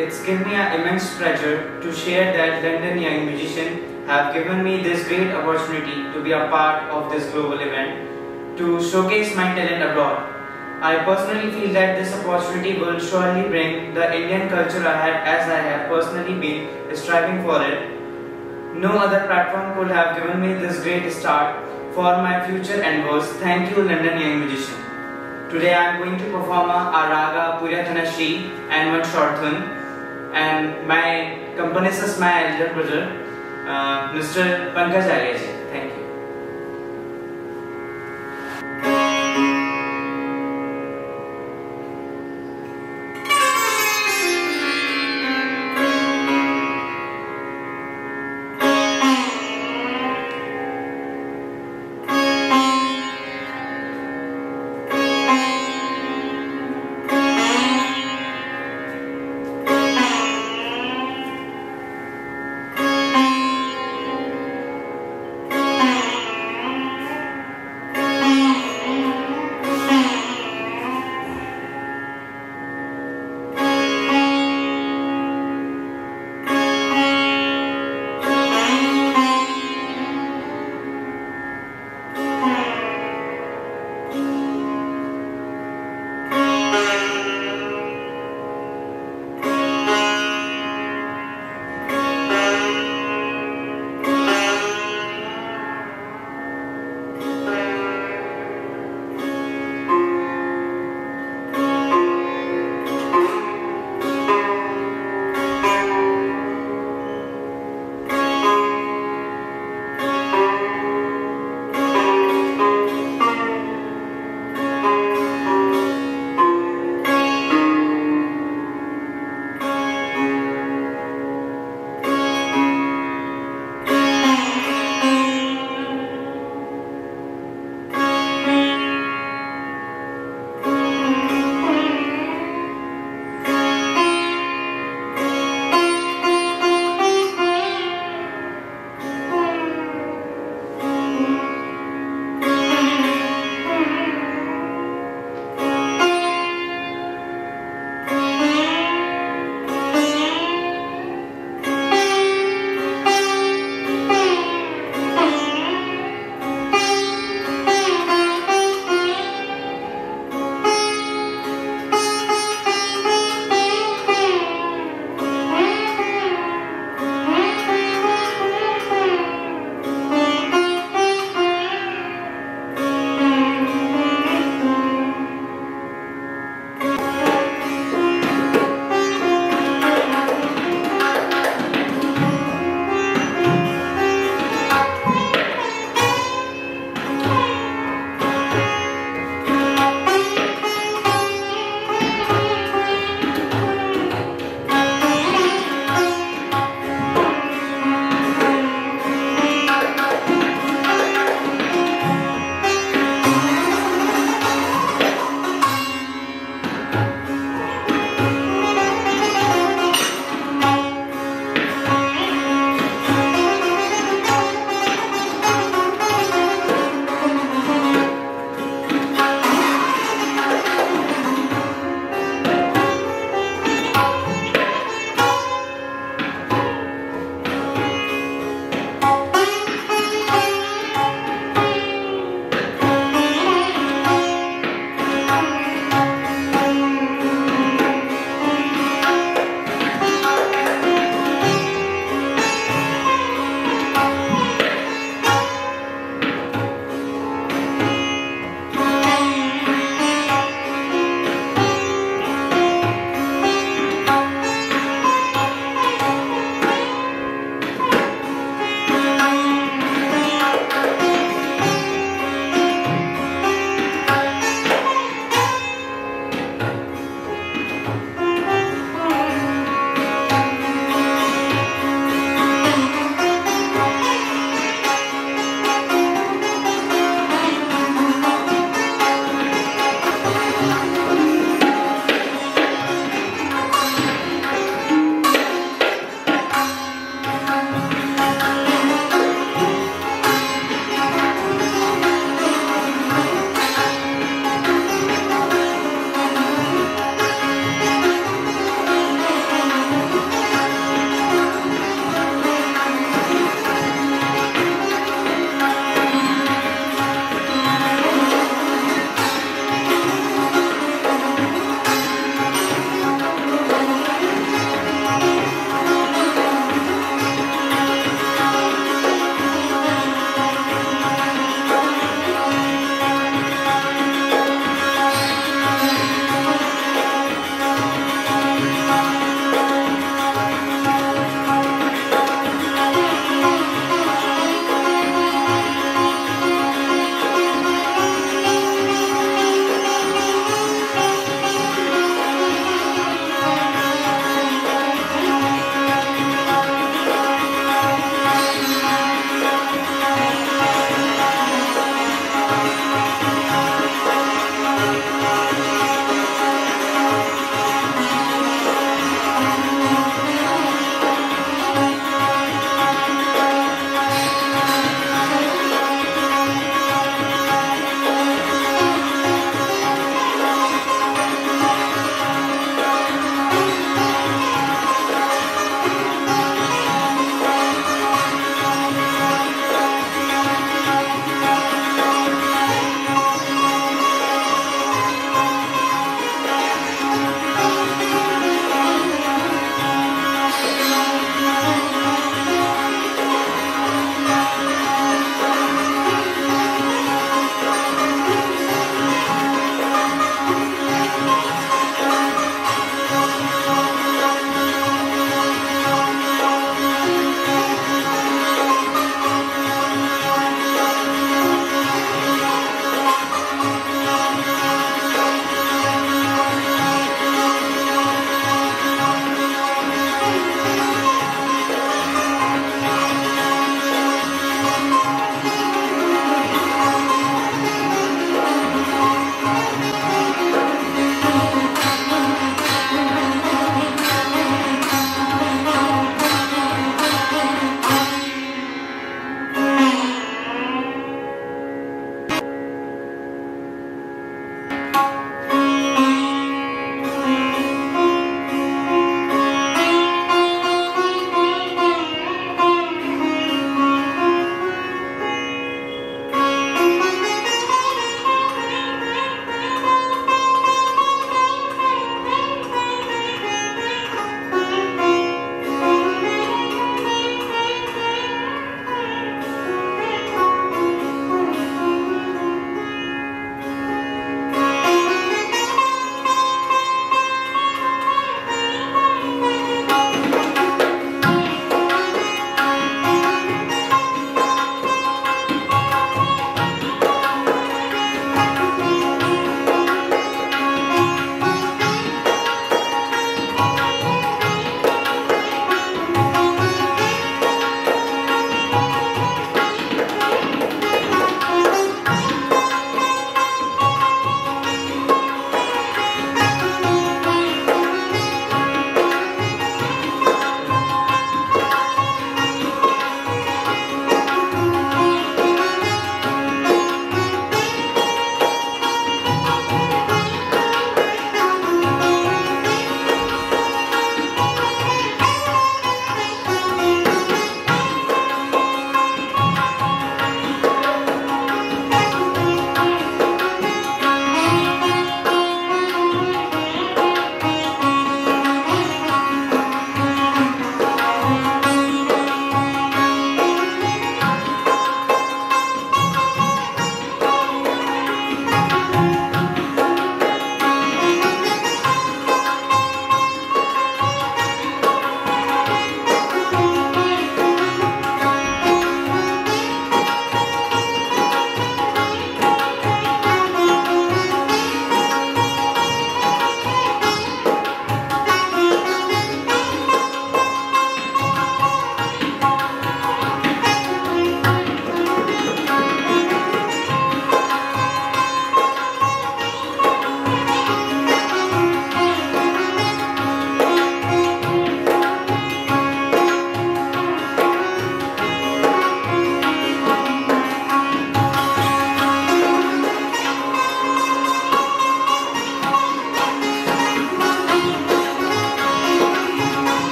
it's given me an immense pleasure to share that London Young Musician have given me this great opportunity to be a part of this global event to showcase my talent abroad. I personally feel that this opportunity will surely bring the Indian culture ahead as I have personally been striving for it. No other platform could have given me this great start for my future endeavors. Thank you London Young Musician. Today I am going to perform a raga Puriya Dhanashri and one short tune and my accompanist is my elder brother uh, Mr. Pankaj you.